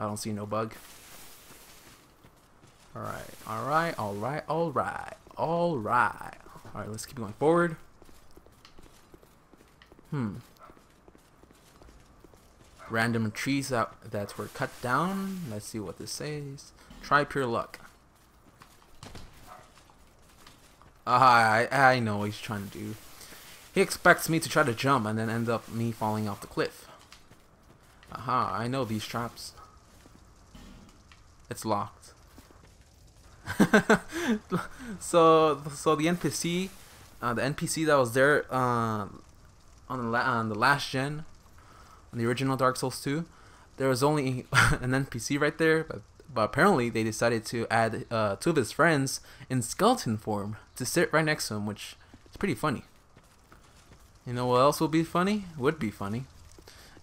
I don't see no bug. Alright, alright, alright, alright, alright. Alright, let's keep going forward. Hmm. Random trees that, that were cut down. Let's see what this says. Try pure luck. Ah, I, I know what he's trying to do. He expects me to try to jump and then end up me falling off the cliff. Aha, I know these traps. It's locked. so, so the NPC, uh, the NPC that was there uh, on the la on the last gen, on the original Dark Souls 2, there was only an NPC right there, but but apparently they decided to add uh, two of his friends in skeleton form to sit right next to him, which is pretty funny. You know what else would be funny? Would be funny,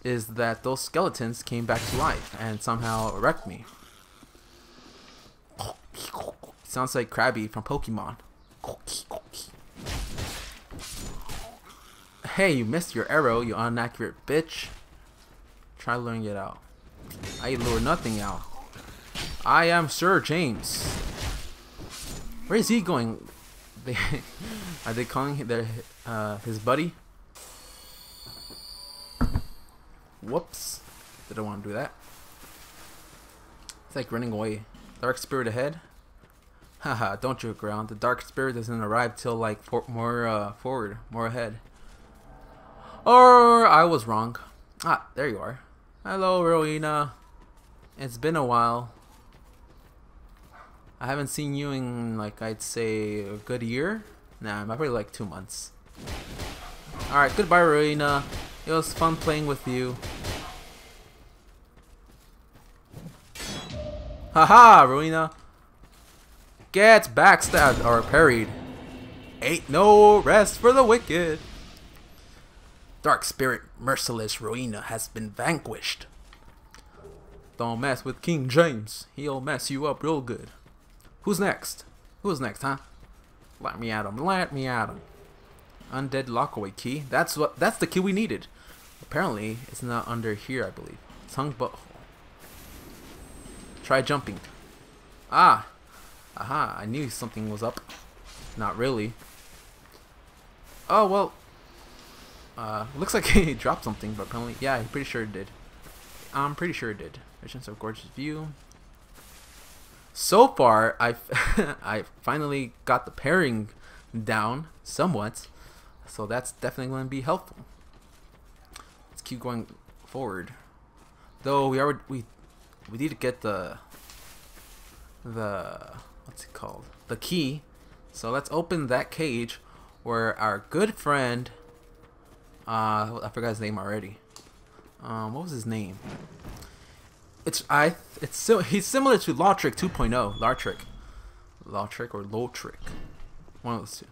is that those skeletons came back to life and somehow wrecked me. Sounds like Krabby from Pokemon. Hey, you missed your arrow, you inaccurate bitch. Try luring it out. I lure nothing out. I am Sir James. Where is he going? Are they calling their uh, his buddy? Whoops! Didn't want to do that. It's like running away. Dark spirit ahead. Haha! don't joke around. The dark spirit doesn't arrive till like for more uh, forward, more ahead. Or I was wrong. Ah, there you are. Hello, Roenna. It's been a while. I haven't seen you in like I'd say a good year. Nah, probably like two months. Alright, goodbye Roenna. It was fun playing with you. Haha, Roenna. Get backstabbed or parried. Ain't no rest for the wicked. Dark spirit merciless Roenna has been vanquished. Don't mess with King James. He'll mess you up real good. Who's next? Who's next, huh? Let me at him. Let me at him. Undead lockaway key. That's what. That's the key we needed. Apparently, it's not under here. I believe. Tongue butthole. Try jumping. Ah. Aha. I knew something was up. Not really. Oh well. Uh, looks like he dropped something, but apparently, yeah, I'm pretty sure it did. I'm pretty sure it did. Visions of gorgeous view so far I've I finally got the pairing down somewhat so that's definitely going to be helpful let's keep going forward though we already we we need to get the the what's it called the key so let's open that cage where our good friend uh I forgot his name already um what was his name it's I. It's so he's similar to Lautrec 2.0. Lautrec, Lautrec or Lautrec, one of those two.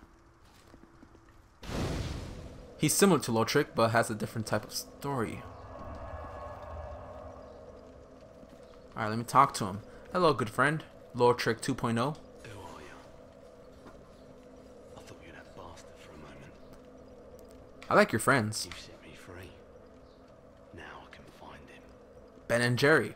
He's similar to Lautrec, but has a different type of story. Alright, let me talk to him. Hello, good friend. Lautrec 2.0. Who are you? I thought you were that bastard for a moment. I like your friends. You set me free. Now I can find him. Ben and Jerry.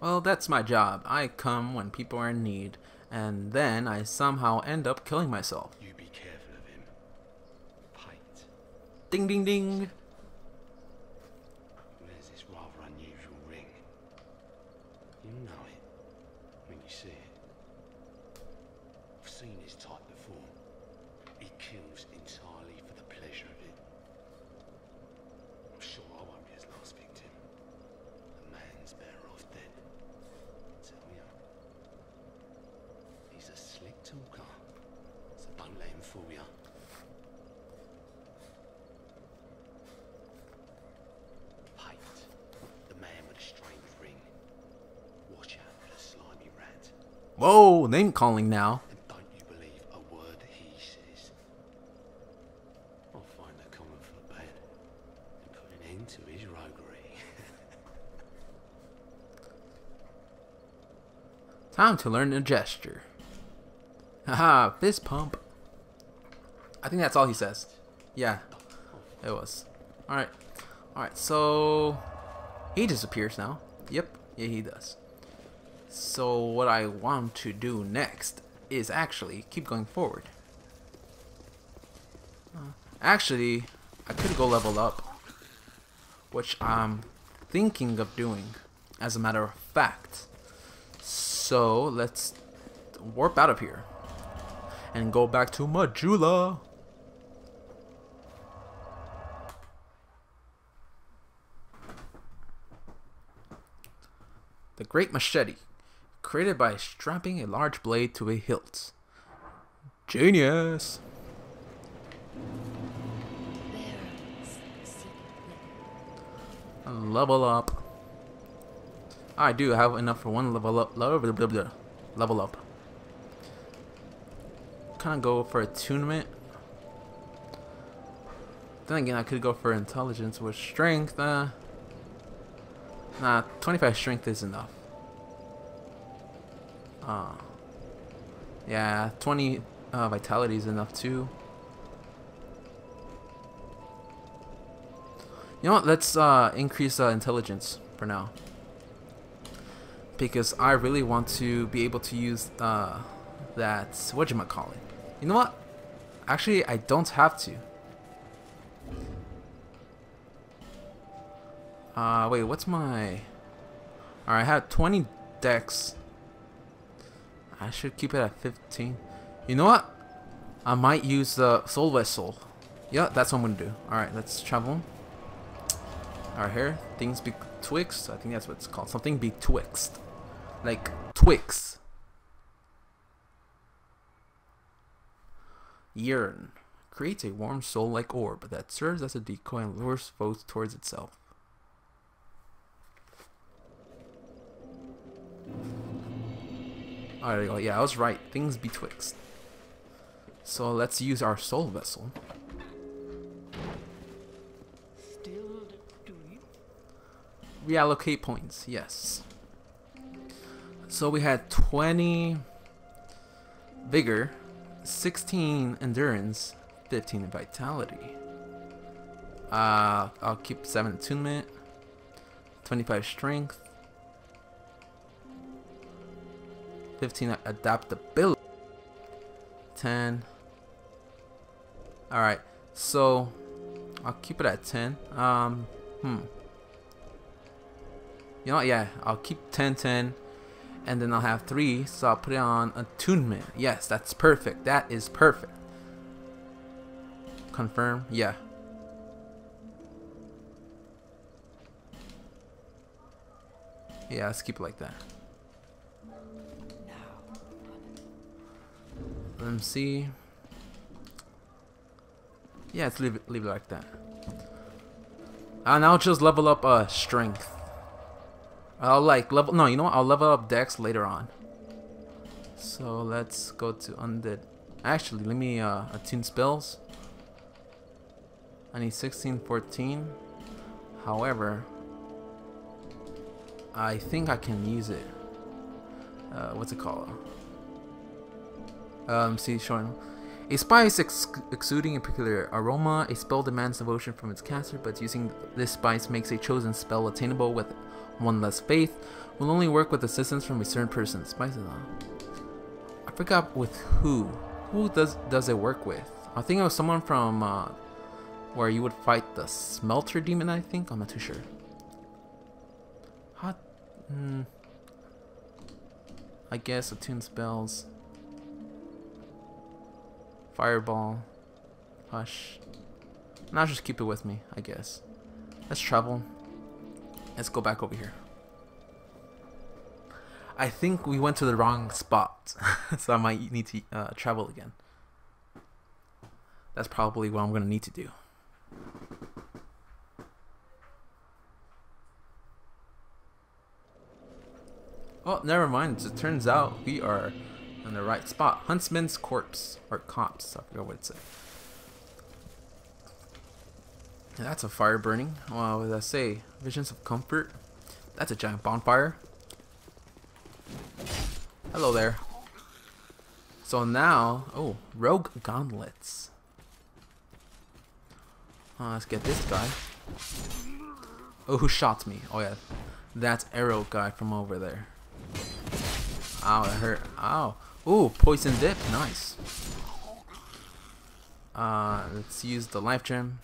Well, that's my job. I come when people are in need, and then I somehow end up killing myself. You be careful of him. Pate. Ding ding ding. There's this rather unusual ring. You know it when you see it. I've seen his type before. He kills entirely for the pleasure of it. Talker, so don't let him fool you. Pate, the man with a strange ring. Watch out for the slimy rat, Whoa, name calling now. and don't you believe a word he says. I'll find the common for bad and put an end to his roguery. Time to learn a gesture. Haha, fist pump. I think that's all he says. Yeah, it was. Alright. Alright, so he disappears now. Yep, yeah, he does. So what I want to do next is actually keep going forward. Uh, actually, I could go level up, which I'm thinking of doing, as a matter of fact. So let's warp out of here and go back to Majula. The Great Machete, created by strapping a large blade to a hilt. Genius! Level up. I do have enough for one level up. Level, up. Kind of go for attunement. Then again, I could go for intelligence with strength. Uh, nah, 25 strength is enough. Uh, yeah, 20 uh, vitality is enough too. You know what? Let's uh, increase uh, intelligence for now because I really want to be able to use uh, that what you know what? Actually, I don't have to. Uh, wait, what's my? Alright, I have 20 Dex. I should keep it at 15. You know what? I might use the soul vessel. Yeah, that's what I'm gonna do. Alright, let's travel. Alright, here things betwixt. I think that's what it's called. Something betwixt like Twix. Yearn creates a warm soul-like orb that serves as a decoy and lures foes towards itself. Alright, yeah, I was right. Things betwixt. So let's use our soul vessel. Reallocate points, yes. So we had 20 vigor, 16 endurance, 15 vitality. Uh, I'll keep 7 attunement, 25 strength, 15 adaptability, 10. Alright, so I'll keep it at 10. Um, hmm. You know? Yeah, I'll keep 10 10 and then I'll have three, so I'll put it on attunement. Yes, that's perfect. That is perfect. Confirm. Yeah. Yeah, let's keep it like that. Let me see. Yeah, let's leave it, leave it like that. And I'll just level up uh, strength. I'll like level. No, you know what? I'll level up Dex later on. So let's go to undead. Actually, let me uh, attune spells. I need 16, 14. However, I think I can use it. Uh, what's it called? Um, see, showing. A spice ex exuding a peculiar aroma. A spell demands devotion from its caster, but using this spice makes a chosen spell attainable with one less faith. Will only work with assistance from a certain person. Spices on. I forgot with who. Who does does it work with? I think it was someone from uh, where you would fight the smelter demon. I think I'm not too sure. Hot. Hmm. I guess attune spells. Fireball. Hush. Now just keep it with me, I guess. Let's travel. Let's go back over here. I think we went to the wrong spot, so I might need to uh, travel again. That's probably what I'm gonna need to do. Oh, never mind. It turns out we are in the right spot. Huntsman's corpse or cops. I forgot what it said. That's a fire burning. Well, what did I say? Visions of comfort. That's a giant bonfire. Hello there. So now, oh, rogue gauntlets. Uh, let's get this guy. Oh, who shot me? Oh yeah, that's arrow guy from over there. Ow, it hurt. Ow. Ooh, poison dip. Nice. Uh, let's use the life gem.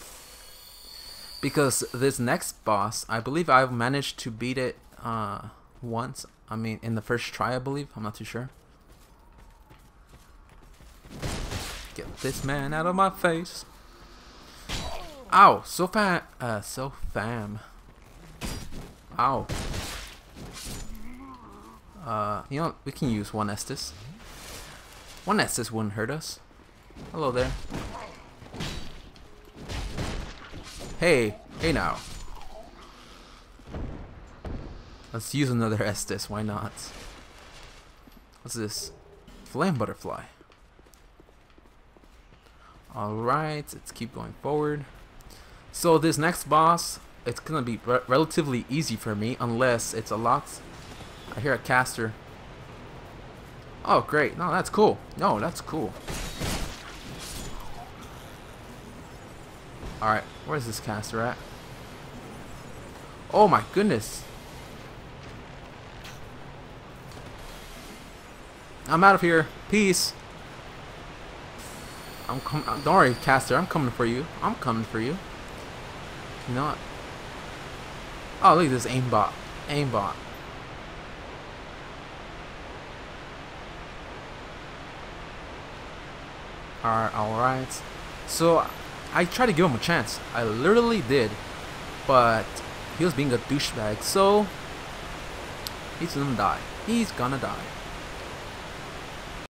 Because this next boss, I believe I've managed to beat it uh, once. I mean, in the first try, I believe. I'm not too sure. Get this man out of my face. Ow, so fam, uh, so fam. Ow. Uh, you know, we can use one Estus. One Estus wouldn't hurt us. Hello there. Hey, hey now. Let's use another Estus, why not? What's this? Flame butterfly. Alright, let's keep going forward. So this next boss, it's gonna be re relatively easy for me unless it's a lot. I hear a caster. Oh great, no that's cool. No, that's cool. Alright, where's this caster at? Oh my goodness. I'm out of here. Peace. I'm coming. Uh, don't worry, caster. I'm coming for you. I'm coming for you. Not. Oh, look at this aimbot. Aimbot. Alright, alright. So, I tried to give him a chance. I literally did. But, he was being a douchebag. So, he's gonna die. He's gonna die.